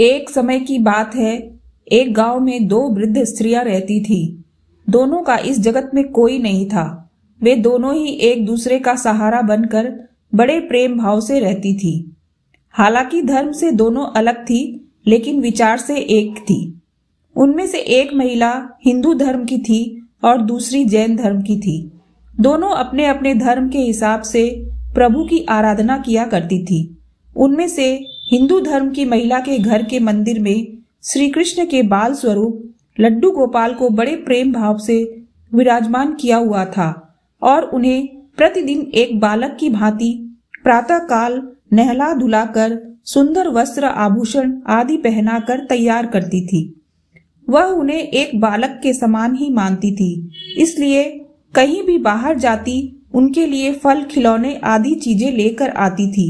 एक समय की बात है, एक गाँव में दो वृद्ध स्त्रियाँ रहती थी। दोनों का इस जगत में कोई नहीं था। वे दोनों ही एक दूसरे का सहारा बनकर बड़े प्रेम भाव से रहती थी। हालाँकि धर्म से दोनों अलग थी, लेकिन विचार से एक थी। उनमें से एक महिला हिंदू धर्म की थी और दूसरी जैन धर्म की थी। दोनों अपने अपने धर्म के हिसाब से प्रभु की आराधना किया करती थी। उनमें से हिंदू धर्म की महिला के घर के मंदिर में श्री कृष्ण के बाल स्वरूप लड्डू गोपाल को बड़े प्रेम भाव से विराजमान किया हुआ था और उन्हें प्रतिदिन एक बालक की भांति प्रातः काल नहला धुलाकर सुंदर वस्त्र आभूषण आदि पहनाकर तैयार करती थी। वह उन्हें एक बालक के समान ही मानती थी, इसलिए कहीं भी बाहर जाती उनके लिए फल, खिलौने आदि चीज़ें लेकर आती थी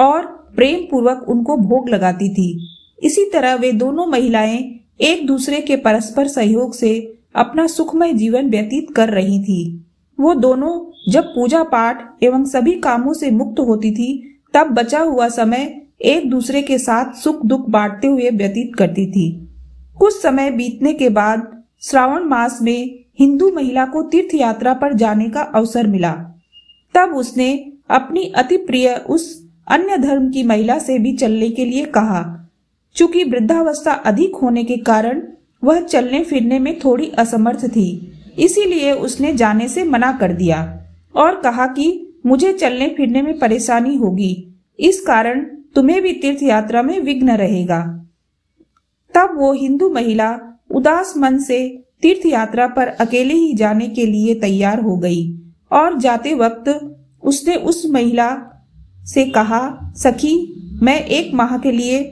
और प्रेम पूर्वक उनको भोग लगाती थी। इसी तरह वे दोनों महिलाएँ एक दूसरे के परस्पर सहयोग से अपना सुखमय जीवन व्यतीत कर रही थी। वो दोनों जब पूजा पाठ एवं सभी कामों से मुक्त होती थी, तब बचा हुआ समय एक दूसरे के साथ सुख दुख बांटते हुए व्यतीत करती थी। कुछ समय बीतने के बाद श्रावण मास में हिंदू महिला को तीर्थ यात्रा पर जाने का अवसर मिला। तब उसने अपनी अति प्रिय उस अन्य धर्म की महिला से भी चलने के लिए कहा। चूँकि वृद्धावस्था अधिक होने के कारण वह चलने फिरने में थोड़ी असमर्थ थी, इसीलिए उसने जाने से मना कर दिया और कहा कि मुझे चलने फिरने में परेशानी होगी, इस कारण तुम्हें भी तीर्थ यात्रा में विघ्न रहेगा। तब वो हिंदू महिला उदास मन से तीर्थ यात्रा पर अकेले ही जाने के लिए तैयार हो गई और जाते वक्त उसने उस महिला से कहा, सखी, मैं एक माह के लिए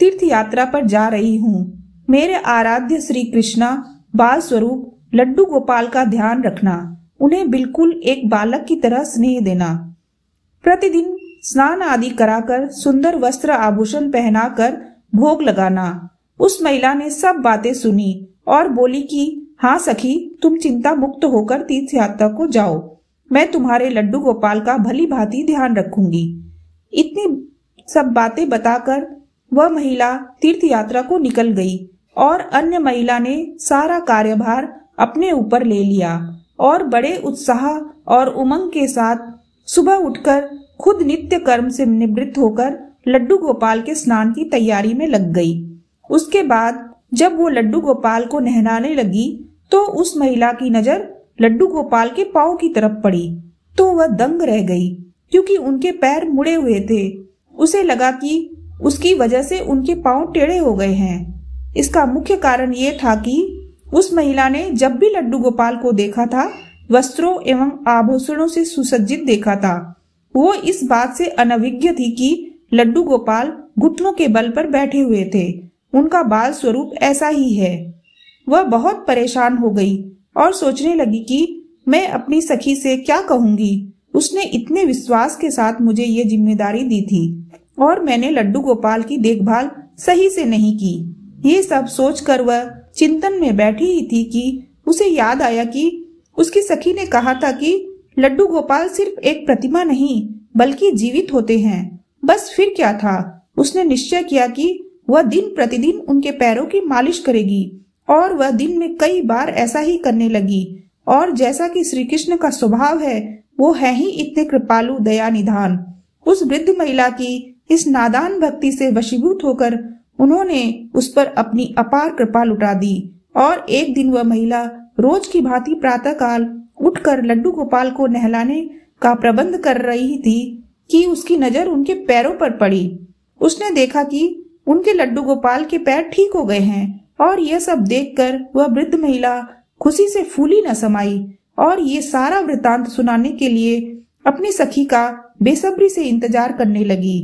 तीर्थ यात्रा पर जा रही हूँ। मेरे आराध्य श्री कृष्णा, बाल स्वरूप, लड्डू गोपाल का ध्यान रखना, उन्हें बिल्कुल एक बालक की तरह स्नेह देना। प्रतिदिन स्नान आदि कराकर सुंदर वस्त्र आभूषण पहनाकर भोग लगाना। उस महिला ने सब बातें सुनी और बोली कि हाँ सखी, तुम चिंता मुक्त होकर तीर्थ यात्रा को जाओ। मैं तुम्हारे लड्डू गोपाल का भली भांति ध्यान रखूँगी। इतनी सब बातें बताकर वह महिला तीर्थ यात्रा को निकल गई और अन्य महिला ने सारा कार्यभार अपने ऊपर ले लिया और बड़े उत्साह और उमंग के साथ सुबह उठकर खुद नित्य कर्म से निवृत्त होकर लड्डू गोपाल के स्नान की तैयारी में लग गई। उसके बाद जब वो लड्डू गोपाल को नहलाने लगी तो उस महिला की नज़र लड्डू गोपाल के पाँव की तरफ़ पड़ी। तो वह दंग रह गई, क्योंकि उनके पैर मुड़े हुए थे। उसे लगा कि उसकी वजह से उनके पाँव टेढ़े हो गए हैं। इसका मुख्य कारण ये था कि उस महिला ने जब भी लड्डू गोपाल को देखा था, वस्त्रों एवं आभूषणों से सुसज्जित देखा था। वो इस बात से अनभिज्ञ थी कि लड्डू गोपाल घुटनों के बल पर बैठे हुए थे। उनका बाल स्वरूप ऐसा ही है। वह बहुत परेशान हो गई। और सोचने लगी कि मैं अपनी सखी से क्या कहूँगी? उसने इतने विश्वास के साथ मुझे ये ज़िम्मेदारी दी थी और मैंने लड्डू गोपाल की देखभाल सही से नहीं की। ये सब सोचकर वह चिंतन में बैठी ही थी कि उसे याद आया कि उसकी सखी ने कहा था कि लड्डू गोपाल सिर्फ़ एक प्रतिमा नहीं, बल्कि जीवित होते हैं। बस फिर क्या था? उसने निश्चय किया कि वह दिन प्रतिदिन उनके पैरों की मालिश करेगी। और वह दिन में कई बार ऐसा ही करने लगी। और जैसा कि श्री कृष्ण का स्वभाव है, वो है ही इतने कृपालु दया निधान उस वृद्ध महिला की इस नादान भक्ति से वशीभूत होकर उन्होंने उस पर अपनी अपार कृपा लुटा दी। और एक दिन वह महिला रोज की भांति प्रातः काल उठकर लड्डू गोपाल को नहलाने का प्रबंध कर रही थी कि उसकी नज़र उनके पैरों पर पड़ी। उसने देखा कि उनके लड्डू गोपाल के पैर ठीक हो गए हैं। और यह सब देखकर वह वृद्ध महिला खुशी से फूली न समाई और ये सारा वृतांत सुनाने के लिए अपनी सखी का बेसब्री से इंतज़ार करने लगी।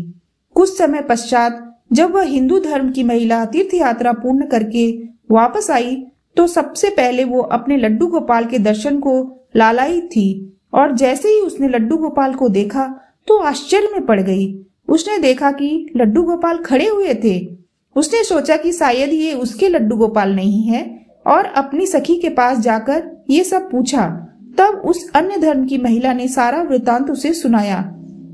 कुछ समय पश्चात जब वह हिंदू धर्म की महिला तीर्थ यात्रा पूर्ण करके वापस आई तो सबसे पहले वो अपने लड्डू गोपाल के दर्शन को लालाई थी और जैसे ही उसने लड्डू गोपाल को देखा तो आश्चर्य में पड़ गई। उसने देखा कि लड्डू गोपाल खड़े हुए थे। उसने सोचा कि शायद ये उसके लड्डू गोपाल नहीं है, और अपनी सखी के पास जाकर ये सब पूछा। तब उस अन्य धर्म की महिला ने सारा वृतांत उसे सुनाया।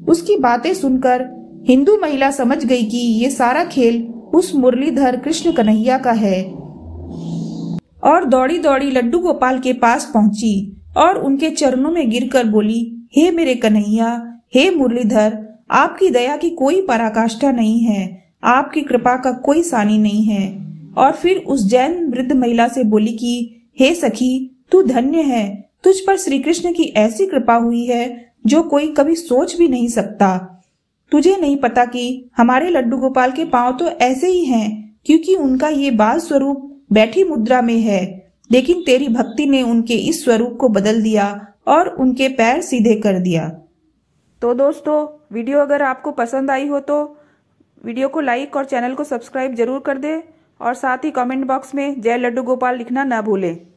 उसकी बातें सुनकर हिंदू महिला समझ गई कि ये सारा खेल उस मुरलीधर कृष्ण कन्हैया का है। और दौड़ी दौड़ी लड्डू गोपाल के पास पहुँची और उनके चरणों में गिरकर बोली, हे मेरे कन्हैया, हे मुरलीधर, आपकी दया की कोई पराकाष्ठा नहीं है। आपकी कृपा का कोई सानी नहीं है। और फिर उस जैन वृद्ध महिला से बोली कि, हे सखी, तू धन्य है। तुझ पर श्री कृष्ण की ऐसी कृपा हुई है, जो कोई कभी सोच भी नहीं सकता। तुझे नहीं पता कि हमारे लड्डू गोपाल के पाँव तो ऐसे ही हैं, क्योंकि उनका ये बाल स्वरूप बैठी मुद्रा में है। लेकिन तेरी भक्ति ने उनके इस स्वरूप को बदल दिया और उनके पैर सीधे कर दिया। तो दोस्तों, वीडियो अगर आपको पसंद आई हो तो वीडियो को लाइक और चैनल को सब्सक्राइब ज़रूर कर दें और साथ ही कमेंट बॉक्स में जय लड्डू गोपाल लिखना ना भूलें।